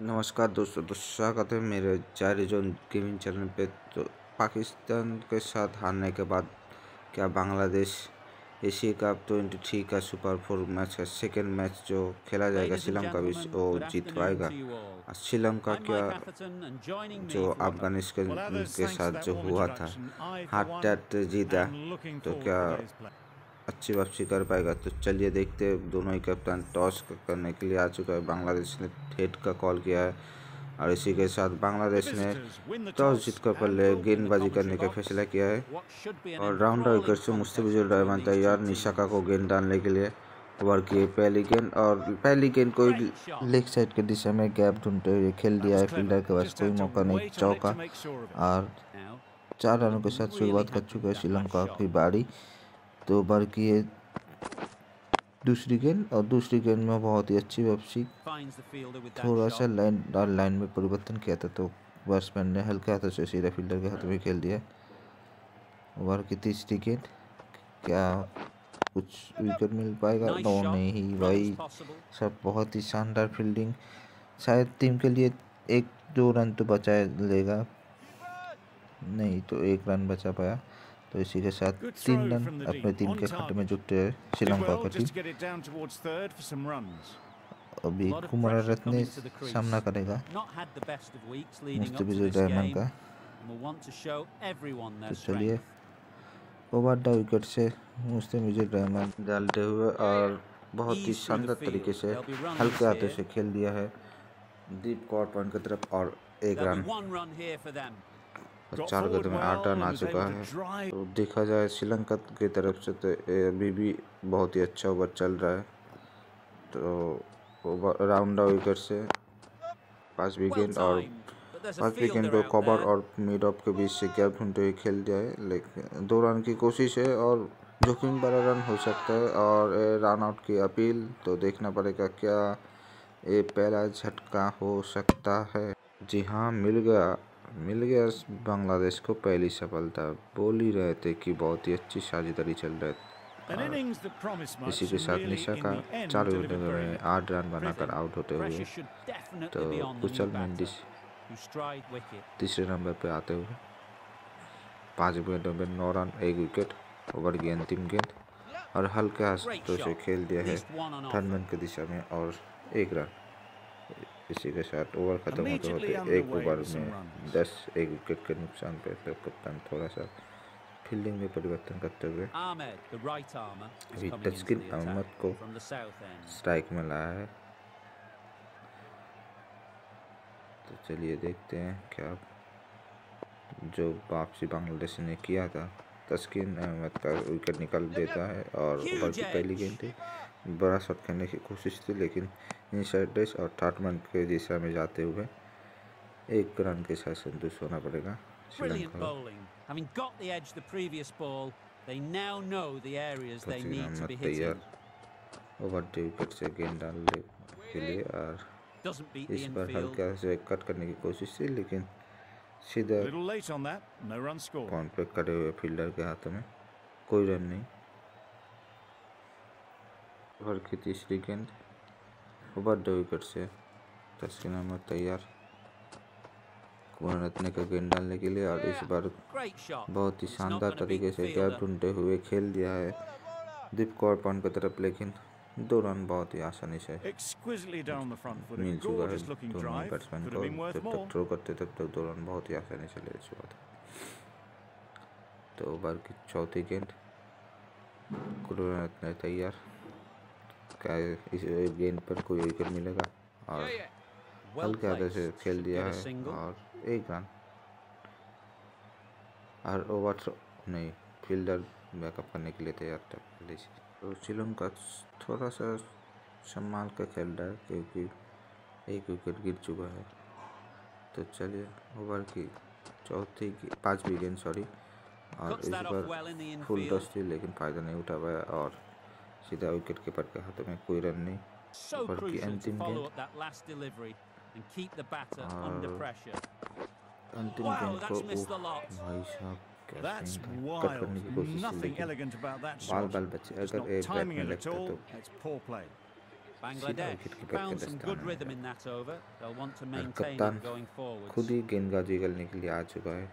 नमस्कार दोस्तों तो स्वागत है मेरे चार जोन गेमिंग चैनल पे। तो पाकिस्तान के साथ हारने के बाद क्या Bangladesh Asia Cup twenty three का सुपर फोर मैच का सेकेंड मैच जो खेला जाएगा श्रीलंका भी वो जीत पाएगा श्रीलंका क्या जो अफ़गानिस्तान के साथ जो हुआ था हाथ टैट जीता तो क्या अच्छी वापसी कर पाएगा। तो चलिए देखते हैं। दोनों ही कप्तान टॉस करने के लिए आ चुका है। बांग्लादेश ने हेड का कॉल किया है और इसी के साथ बांग्लादेश ने टॉस जीत कर पहले गेंदबाजी करने का फैसला किया है। और राउंड विकेट से मुस्तफिजुर रहमान तैयार निशाका को गेंद डालने के लिए ओवर किए। पहली गेंद और पहली गेंद को लेग साइड के दिशा में गैप ढूंढते हुए खेल दिया है। फील्डर के पास कोई मौका नहीं चौका। और चार रनों के साथ शुरुआत कर चुके हैं श्रीलंका की बारी। तो ओवर किए। दूसरी गेंद और दूसरी गेंद में बहुत ही अच्छी वापसी थोड़ा सा लाइन और लाइन में परिवर्तन किया था तो बैट्समैन ने हल्के हाथों से सीधा फील्डर के हाथ में खेल दिया। ओवर की तीसरी गेंद क्या कुछ विकेट मिल पाएगा? नो नहीं भाई। सब बहुत ही शानदार फील्डिंग शायद टीम के लिए एक दो रन तो बचा लेगा। नहीं तो एक रन बचा पाया। तो इसी के साथ तीन रन अपने टीम के खाते में जुटते हैं श्रीलंका का टीम अभी कुमार रत्ने सामना करेगा। मुस्तफिजुर रहमान का। तो चलिए। ओवर विकेट से मुस्तफिजुर रहमान डालते हुए और बहुत ही शानदार तरीके से हल्के हाथों से खेल दिया है। दीप कौर पॉइंट की तरफ़ और एक रन। चार गति में आठ रन आ चुका है। तो देखा जाए श्रीलंका की तरफ़ से तो अभी भी बहुत ही अच्छा ओवर चल रहा है। तो राउंड विकेट से पाँच विकेट और पाँच विकेट को कवर और मिड ऑफ़ के बीच से गैप ढूंढते हुए खेल है, लेकिन दो रन की कोशिश है और जोखिम बड़ा रन हो सकता है और रन आउट की अपील तो देखना पड़ेगा क्या ये पहला झटका हो सकता है। जी हाँ मिल गया। मिल गया बांग्लादेश को पहली सफलता। बोल ही रहे थे कि बहुत ही अच्छी साझेदारी चल रही इसी के साथ निशा का चार ओवर में आठ रन बनाकर आउट होते हुए। तो कुशल मेंडिस तीसरे नंबर पे आते हुए। पाँच विकेटों में नौ रन एक विकेट ओवर की अंतिम गेंद। और हल्के हाथों से खेल दिया है थर्ड की दिशा में और एक रन। इसी के साथ ओवर ख़त्म होते होते एक ओवर में दस एक विकेट के नुकसान पे तो कप्तान थोड़ा सा फील्डिंग में परिवर्तन करते हुए तस्किन अहमद को स्ट्राइक में लाया है। तो चलिए देखते हैं क्या जो वापसी बांग्लादेश ने किया था। तस्किन अहमद का विकेट निकल देता है और ओवर की पहली गेंद। थी बड़ा शॉट खेलने की कोशिश थी लेकिन इनसाइड रेस और थर्ड मन के दिशा में जाते हुए एक रन के साथ संतुष्ट होना पड़ेगा। ओवर विकेट से गेंद डालने के लिए और इस बार हल्का से कट करने की कोशिश थी लेकिन सीधा हुए फील्डर के हाथों में कोई रन नहीं। ओवर की तीसरी गेंद ओवर दो विकेट से। तस्किन अहमद तैयार। कुमार रत्ने का गेंद डालने के लिए और इस बार बहुत ही शानदार तरीके से गैप ढूंढते हुए खेल दिया है दीप कौर पॉइंट की तरफ़ लेकिन दो रन बहुत ही आसानी से मिल चुका है। दोनों बैट्समैन को जब तक थ्रो करते तब तक दो रन बहुत ही आसानी से ले चुका था। तो ओवर की चौथी गेंद। कुमार तैयार। क्या इस गेंद पर कोई विकेट मिलेगा? और हल्के हाथों से खेल दिया है और एक रन। और ओवर नहीं फील्डर बैकअप करने के लिए तैयार था। पहले से तो श्रीलंका थोड़ा सा संभाल कर खेल रहा है क्योंकि एक विकेट गिर चुका है। तो चलिए ओवर की चौथी की पाँचवीं गेंद सॉरी और इस बार फुल टच थी लेकिन फ़ायदा नहीं उठा पाया और सीधा विकेट कीपर के हाथों में कोई रन नहीं। की अंतिम गेंद अंतिम गेंद को भाई साहब तो Bangladesh found some good rhythm in that over. They'll want to maintain it going. खुद ही गेंदबाजी करने के लिए आ चुका है।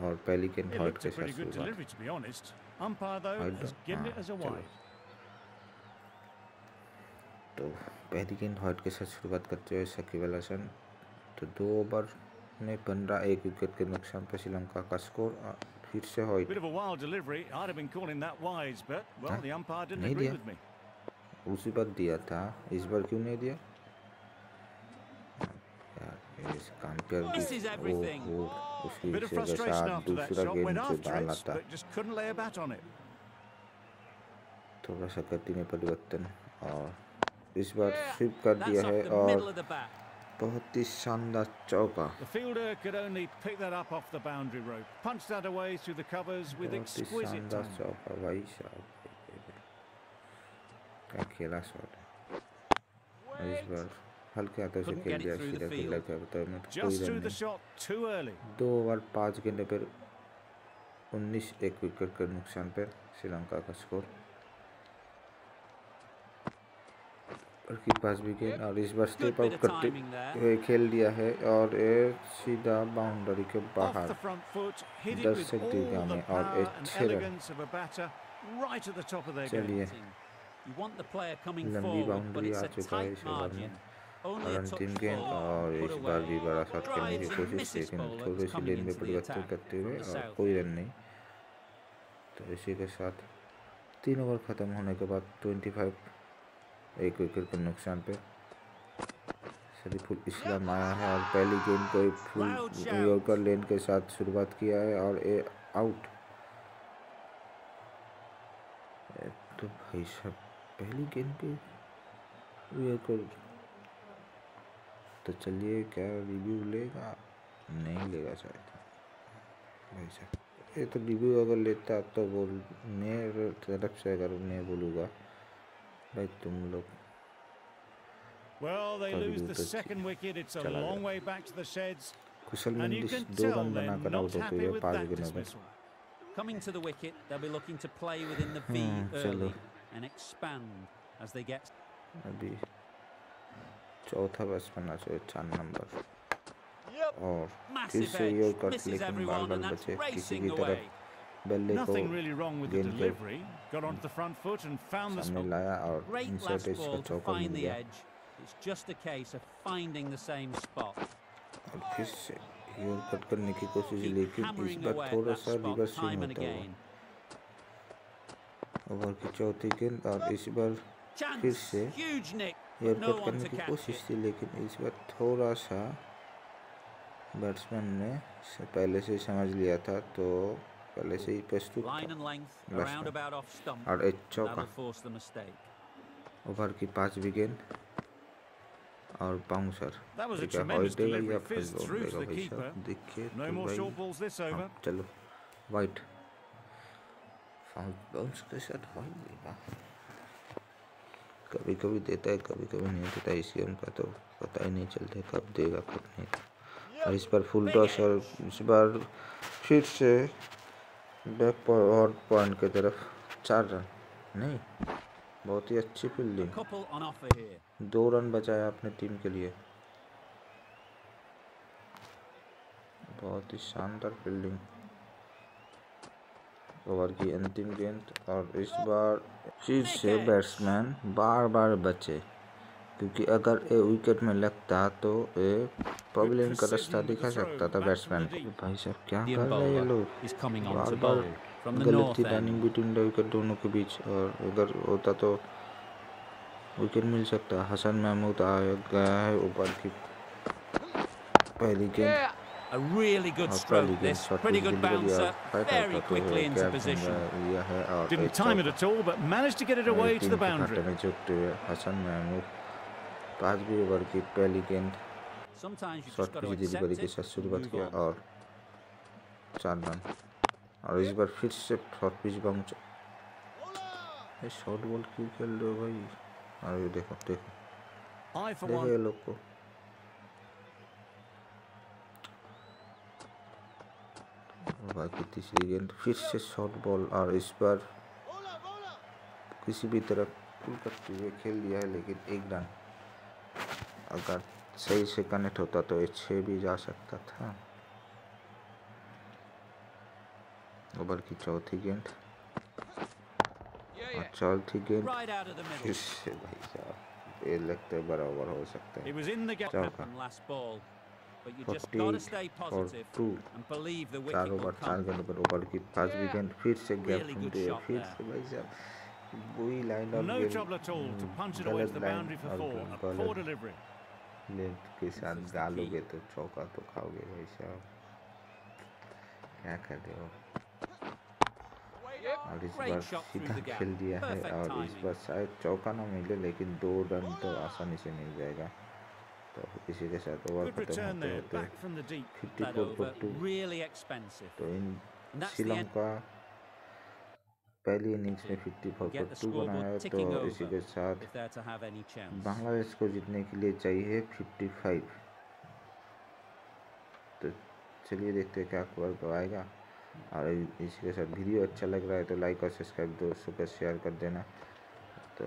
और पहली गेंद हॉट के साथ good शुरुआत। Umpire though has given it as a wide. तो पहली गेंद हॉट के साथ शुरुआत करते हुए शकीब अल हसन तो दो ओवर में पंद्रह एक विकेट के नुकसान पर श्रीलंका का स्कोर फिर से हॉट हाँ, उसी पर दिया था। इस बार क्यों नहीं दिया? इस काम पे Misses everything. ओ, ओ, उसकी Bit of वजह से frustration साथ दूसरा. गेंद से डाला it. थोड़ा सा गति में परिवर्तन और इस बार स्विप कर दिया है और. बहुत ही शानदार चौका The fielder could only pick that up off the boundary rope. Punched that away through the covers with exquisite शानदार चौका भाई साहब क्या खेला शॉट इस बार हल्के हाथों से खेल दिया श्रीलंका की लाइफ अब तक में कोई रन नहीं। दो ओवर पाँच गेंदों पर 19 एक विकेट के नुकसान पर श्रीलंका का स्कोर। और की पास भी गेंद और इस बार स्टेप आउट करते हुए खेल दिया है और एक सीधा बाउंड्री के बाहर दर्शक दिव्या में और एक छह चलिए। लंबी बाउंड्री आ चुका है इस बार में। अंतिम गेंद और इस बार भी. बड़ा शॉट खेलने की कोशिश लेकिन थोड़ी सी लेन में परिवर्तन करते हुए और कोई रन नहीं। तो इसी के साथ तीन ओवर ख़त्म होने के बाद 25 एक विकेट के नुकसान पे। शरीफुल इस्लाम आया है और पहली गेंद को एक फुल Loud shout. यॉर्कर लेन के साथ शुरुआत किया है और ए आउट तो भाई साहब पहली गेंद पे यॉर्कर तो चलिए क्या रिव्यू लेगा नहीं लेगा शायद भाई साहब ये तो रिव्यू अगर लेता तो बोल मेरे तरफ़ से अगर मैं बोलूँगा भाई तुम लोग Well, they Probably lose the second wicket. It's a long way back to the sheds. Kushal And you can दो tell रन they're बनाकर not आउट होते happy हुए with पाँच that dismissal. Coming to the wicket, they'll be looking to play within the V Hmm, early chalo. and expand as they get. अभी चौथा बस बना चाहिए चार नंबर। और फिर से ये कट लेकिन बाल बाल बचे किसी की तरह बल्ले को गेंद के सामने लाया और इंसर्ट इस चौका मिल गया It's just a case of finding the same spot. कोशिश लेकिन चौथी huge nick. एयरकट करने की कोशिश थी लेकिन इस बार थोड़ा सा बैट्समैन ने पहले से समझ लिया था तो पहले से ही प्रस्तुत और चौका। ओवर की पाँच विकेट और बाउंसर तो हाँ, चलो। वाइट बाउंस के साथ कभी कभी देता है कभी कभी नहीं देता इस गेम का तो पता ही नहीं चलता कब देगा, कब नहीं और इस पर फुल टॉस और इस बार फिर से बैक और पॉइंट की तरफ़ चार रन। नहीं, बहुत ही अच्छी फील्डिंग. दो रन बचाया अपने टीम के लिए। बहुत ही शानदार फील्डिंग। ओवर की अंतिम गेंद और इस बार फिर से बैट्समैन बार बार बचे क्योंकि अगर ये विकेट में लगता तो ये प्रॉब्लम का रास्ता दिखा सकता था बैट्समैन को भाई साहब क्या कर रहे हैं लोग? बार बार गलत थी. टाइमिंग बिटवीन द विकेट दोनों के बीच और अगर होता तो विकेट मिल सकता। हसन महमूद आ गया है ऊपर की पहली गेंद। A really good stroke this. Pretty good bouncer. Very quickly into position. है Didn't time it at all, but managed to get it away to the boundary. Mahmood पांचवी ओवर की पहली गेंद पिच accept डिलीवरी के साथ शुरुआत किया और चार रन और इस बार फिर से शॉर्ट पिच बाउंस ये शॉर्ट बॉल क्यों खेल रहे हो भाई और ये देखो देखो देखो ये लोग को बाकी तीसरी गेंद फिर से शॉर्ट बॉल और इस बार किसी भी तरफ़ पुल करते हुए खेल दिया है लेकिन एक रन अगर सही से कनेक्ट होता तो ये छः भी जा सकता था ओवर की चौथी गेंद और चौथी गेंद. फिर से भाई साहब ये लगता है ओवर हो सकता है. चौका और टू चार ओवर चार. गेंद पर ओवर की फिर से गैप फिर. से भाई साहब वही लाइन हम्म, गलत लाइन और गलत. लेंथ के साथ डालोगे तो चौका तो खाओगे भाई साहब क्या कर रहे हो और इस बार सीधा खेल दिया है और इस बार शायद चौका ना मिले लेकिन दो रन तो आसानी से मिल जाएगा तो इसी के साथ ओवर खत्म होते होते. फिफ्टी फोर टू तो इन. श्रीलंका पहली इनिंग्स में फिफ्टी फोर टू बनाया है तो इसी के साथ. बांग्लादेश को जीतने के लिए चाहिए फिफ्टी फाइव तो चलिए देखते हैं क्या वर्क आएगा और इसी के साथ वीडियो अच्छा लग रहा है तो लाइक और सब्सक्राइब दोस्तों को शेयर कर देना तो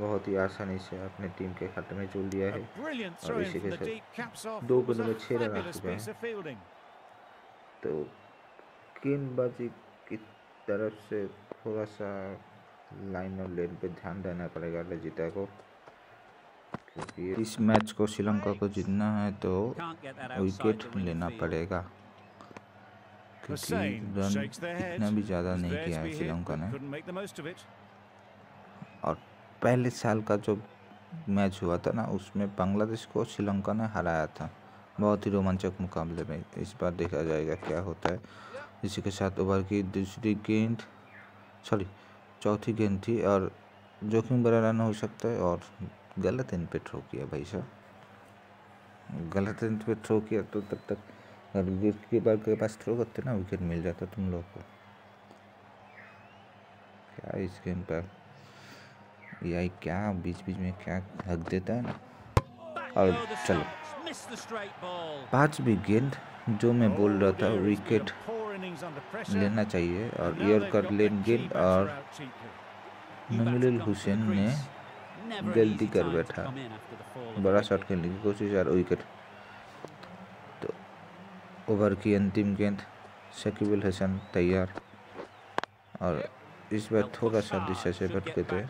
बहुत ही आसानी से अपने टीम के खाते में चूल दिया है। और इसी के साथ दो गेंदों में छह रन आ चुके हैं। तो गेंदबाजी की तरफ़ से थोड़ा सा लाइन और लेन पे ध्यान देना पड़ेगा रजिता को इस मैच को श्रीलंका को जीतना है तो विकेट लेना पड़ेगा। क्योंकि इतना भी ज़्यादा नहीं किया है श्रीलंका ने। और पहले साल का जो मैच हुआ था ना, उसमें बांग्लादेश को श्रीलंका ने हराया था। बहुत ही रोमांचक मुकाबले में इस बार देखा जाएगा क्या होता है। इसी के साथ ओवर की दूसरी गेंद, सॉरी, चौथी गेंद थी और जोखिम भरा रन हो सकता है और गलत एंड पे थ्रो किया भाई साहब। गलत एंड पे थ्रो किया तो तब तक अगर कीपर के पास थ्रो करते ना, विकेट मिल जाता तुम लोग को। क्या इस गेंद पर ये क्या बीच बीच में क्या धक देता है ना? और चलो। पाँच भी गेंद जो मैं बोल रहा था विकेट लेना चाहिए और ईयर कर लेन गेंद और ममिल हुसैन ने गलती कर बैठा। बड़ा शॉट खेलने की कोशिश और विकेट तो ओवर की अंतिम गेंद शकीबुल हसन तैयार। और इस बार थोड़ा सा दिशा से भट गए थे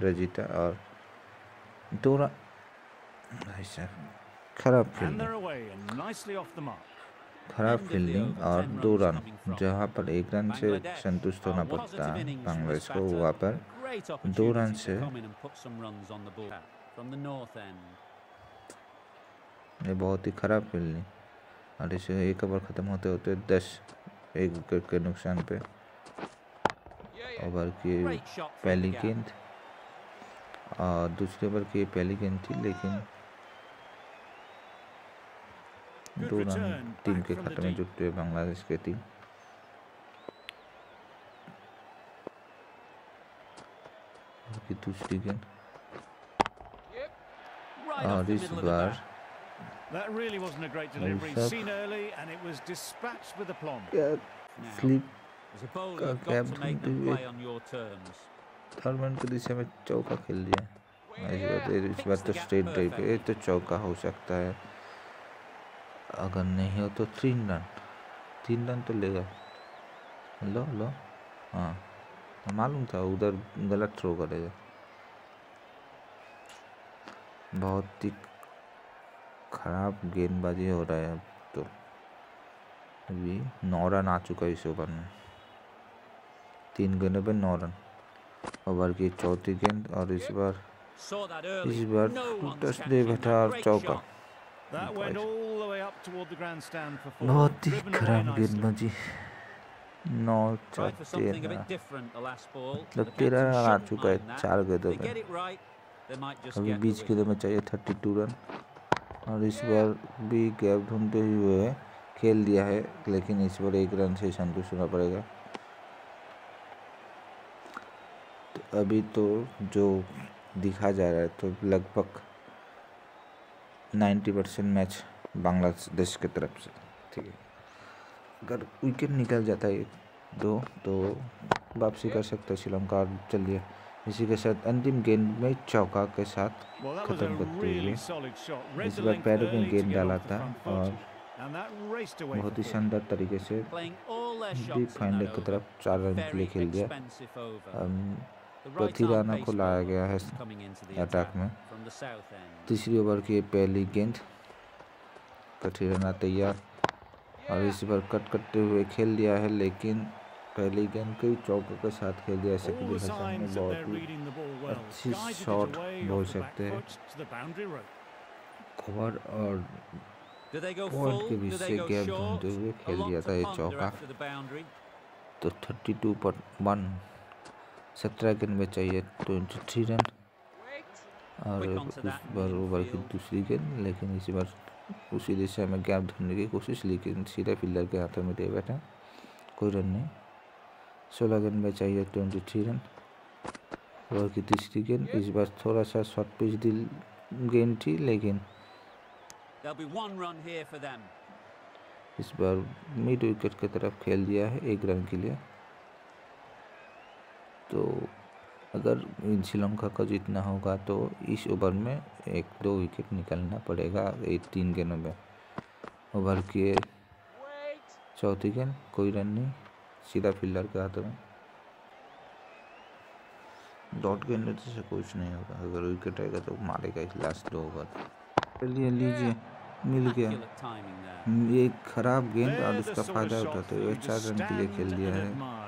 रजिता और थोड़ा खराब फील्डिंग खराब फील्डिंग और दो रन जहाँ पर एक रन से संतुष्ट होना पड़ता है कांग्रेस को वहाँ पर दो रन से ये बहुत ही खराब फील्डिंग और इसे एक ओवर खत्म होते होते दस एक विकेट के नुकसान पे ओवर की पहली गेंद और दूसरे ओवर की पहली गेंद थी लेकिन दो रन टीम के खाते में जुटते हुए बांग्लादेश के टीम की दूसरी गेंद और इस बार. That really wasn't a great delivery. Seen early and it was dispatched with aplomb. क्या Now, as a का दिशा में चौका खेल दिया इस बार इस बार तो स्ट्रेट ड्राइव पे। ये तो चौका हो सकता है। अगर नहीं हो तो तीन रन तीन रन तो लेगा लो लो। हाँ। मालूम था उधर गलत थ्रो करेगा। बहुत ही खराब गेंदबाजी हो रहा है अब तो। अभी नौ रन आ चुका है इस ओवर में। तीन गेंदों पे नौ रन। ओवर की चौथी गेंद और इस बार इस बार और चौका। बहुत ही खराब गेंदबाजी नौ चार रन। आ मतलब चुका है चार गेंदों में अभी बीच गेंदों में चाहिए थर्टी टू रन। और इस बार भी गैप ढूंढते हुए खेल दिया है लेकिन इस बार एक रन से संतुष्ट होना पड़ेगा। अभी तो जो दिखा जा रहा है तो लगभग नाइन्टी परसेंट मैच बांग्लादेश की तरफ़ से ठीक है। अगर विकेट निकल जाता है दो तो वापसी कर सकते हैं श्रीलंका चलिए। इसी के साथ अंतिम गेंद में चौका के साथ खत्म करते हुए. इस बार पैरों में गेंद डाला था और बहुत ही शानदार तरीके से डीप फाइनल की तरफ़ चार रन के लिए खेल दिया पथिराना को लाया गया है अटैक में। तीसरी ओवर की पहली गेंद। तो पथिराना तैयार। और इस बार कट करते हुए खेल दिया है लेकिन पहली गेंद के चौके के साथ खेल दिया सकती है सामने बहुत ही अच्छी शॉट हो सकते हैं। कवर और पॉइंट के बीच से गैप ढूंढते हुए खेल दिया था ये चौका। तो थर्टी टू पर वन सत्रह गेंद में चाहिए ट्वेंटी थ्री रन। और उस बार ओवर की दूसरी गेंद लेकिन इस बार उसी दिशा में गैप ढूँढने की कोशिश लेकिन सीधे फील्डर के हाथों में दे बैठा कोई रन नहीं। सोलह गेंद में चाहिए ट्वेंटी थ्री रन। ओवर की तीसरी गेंद इस बार थोड़ा सा शॉर्ट पिच दिल गेंद थी लेकिन. इस बार मिड विकेट की तरफ़ खेल दिया है एक रन के लिए। तो अगर श्रीलंका का जीतना होगा तो इस ओवर में एक दो विकेट निकलना पड़ेगा एक तीन गेंदों में। ओवर किए चौथी गेंद, कोई रन नहीं, सीधा फील्डर के हाथों में। डॉट गेंद से कुछ नहीं होगा, अगर विकेट आएगा तो मारेगा इस लास्ट दो ओवर चलिए, लीजिए, मिल गया. ये खराब गेंद और उसका फ़ायदा उठाते हुए चार रन के लिए खेल दिया है।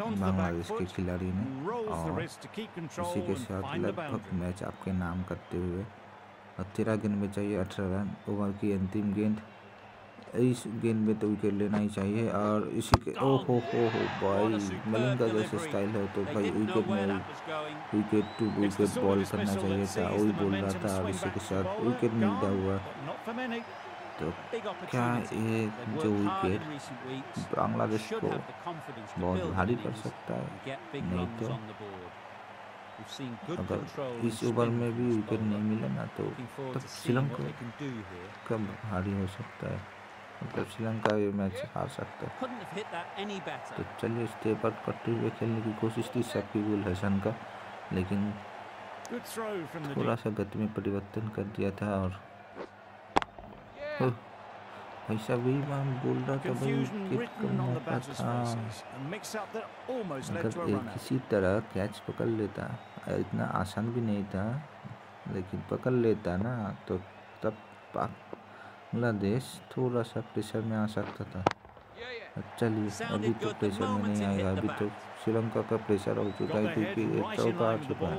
बांग के खिलाड़ी ने और उसी के साथ लगभग मैच आपके नाम करते हुए तेरह गेंद में चाहिए अठारह रन ओवर की अंतिम गेंद इस गेंद में तो विकेट लेना ही चाहिए और इसी के ओ हो हो हो भाई मलिंग का जैसे स्टाइल है तो भाई विकेट में विकेट टू विकेट बॉल करना चाहिए था वही बोल रहा था और इसी के साथ विकेट मिलता हुआ तो क्या ये जो विकेट बांग्लादेश को बहुत भारी कर सकता है। नहीं तो अगर इस ओवर में भी विकेट नहीं मिले ना तो श्रीलंका कम भारी हो सकता है। मतलब श्रीलंका ये मैच हार सकता है। तो चलिए स्टे पर कट्टी हुए खेलने की कोशिश थी शकीबुल हसन का लेकिन थोड़ा सा गति में परिवर्तन कर दिया था और ऐसा भी मैं बोल रहा था भाई कितना मौका था अगर किसी तरह कैच पकड़ लेता। इतना आसान भी नहीं था लेकिन पकड़ लेता ना तो तब बांग्लादेश थोड़ा सा प्रेशर में आ सकता था। चलिए अभी तो प्रेशर में नहीं आएगा अभी तो श्रीलंका का प्रेशर हो चुका है क्योंकि एक चौका आ चुका है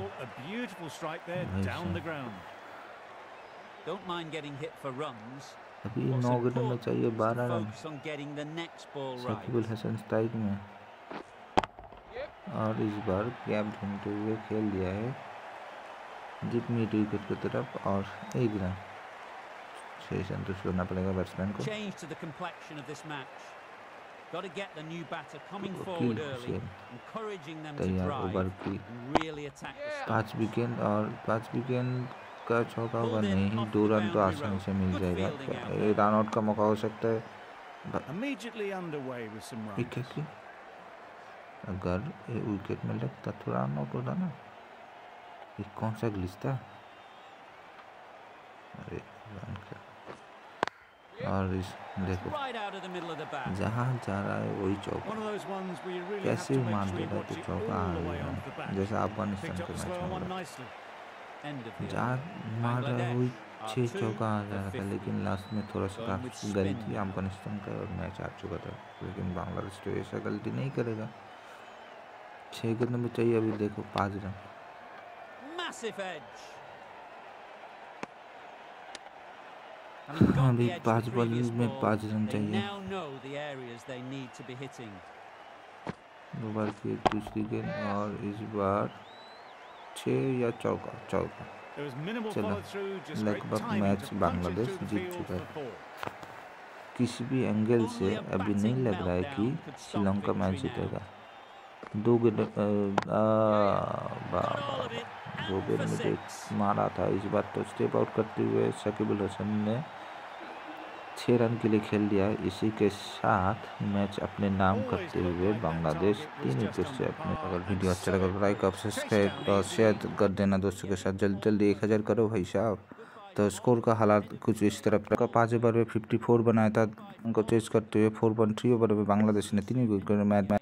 Don't mind getting hit for runs. अभी नौ गेंदों में चाहिए बारह रन शकीबुल हसन स्ट्राइक में और इस बार गैप ढूंढते हुए खेल दिया है डीप मिड विकेट की तरफ़ और एक रन से संतुष्ट होना पड़ेगा बैट्समैन को. Got to get the new batter coming forward early, encouraging them to drive over की and really attack the पाँच. विकेट और पाँच विकेट का छोका अच्छा होगा नहीं दो रन तो आसानी से मिल जाएगा रन आउट का मौका हो सकता है। अगर ये विकेट में लगता थोड़ा रन आउट होता ना। ये कौन सा ग्लिच था अरे रन क्या? और इस देखो जहाँ जा रहा है वही चौका। कैसे मान लेता तो चौका जैसा अफ़गानिस्तान के मैच में लेकिन लास्ट में थोड़ा सा गलती अफ़गानिस्तान का और मैच आ चुका था लेकिन बांग्लादेश तो ऐसा गलती नहीं करेगा। छः गेंद में चाहिए अभी देखो पाँच हाँ, रन अभी पाँच बॉल में पाँच रन चाहिए। दूसरी गेंद और इस बार छः या चौका चौका। चलो। लगभग मैच बांग्लादेश जीत चुका है। किसी भी एंगल से अभी नहीं लग रहा है कि श्रीलंका मैच जीतेगा। दो गेंद मारा था। इस बार तो स्टेप आउट करते हुए शकीबुल हसन ने छः रन के लिए खेल दिया। इसी के साथ मैच अपने नाम करते हुए बांग्लादेश तीन विकेट से अपने अगर वीडियो अच्छा लगा तो लाइक और सब्सक्राइब और शेयर कर देना दोस्तों के साथ। जल्दी जल्दी एक हज़ार करो भाई साहब। तो स्कोर का हालात कुछ इस तरफ़ का पाँच ओवर में फिफ्टी फोर बनाया था। उनको चेस करते हुए फोर पॉइंट थ्री ओवर में बांग्लादेश ने तीन विकेट मैच